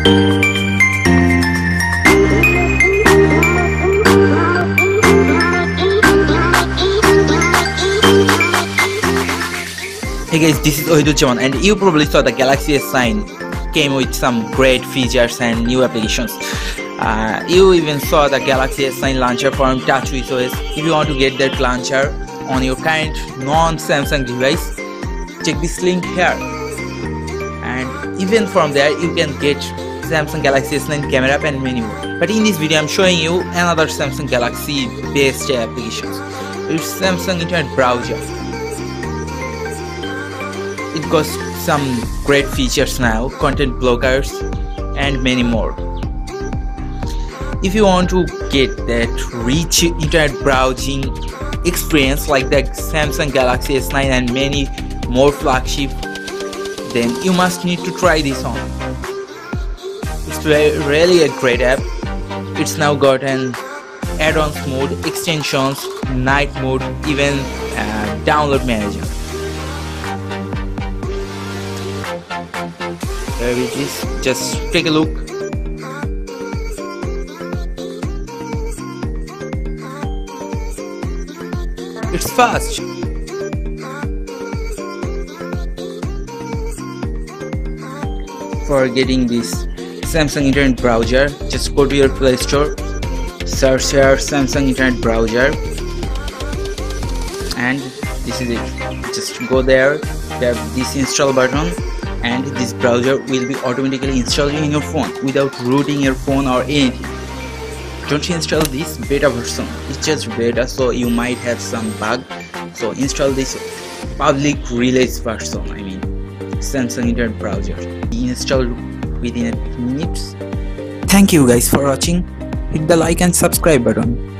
Hey guys, this is Ohidul and you probably saw the Galaxy S9 came with some great features and new applications. Uh, you even saw the Galaxy S9 launcher from TouchWiz If you want to get that launcher on your current non-Samsung device, check this link here. And even from there, you can get Samsung Galaxy S9 camera app and menu. But in this video, I'm showing you another Samsung Galaxy based applications. It's Samsung Internet Browser it got some great features now, content blockers and many more. If you want to get that rich internet browsing experience like the Samsung Galaxy S9 and many more flagship, then you must need to try this on. It's really a great app. It's now got an add-ons mode, extensions, night mode, even uh, download manager. There it is. Just take a look. It's fast. For getting this Samsung Internet Browser, just go to your Play Store, search your Samsung Internet Browser, and this is it. Just go there, you have this install button and this browser will be automatically installed in your phone without rooting your phone or anything. Don't install this beta version. It's just beta so you might have some bug. So install this public release version i mean samsung internet browser. Installed within 8 minutes. Thank you guys for watching. Hit the like and subscribe button.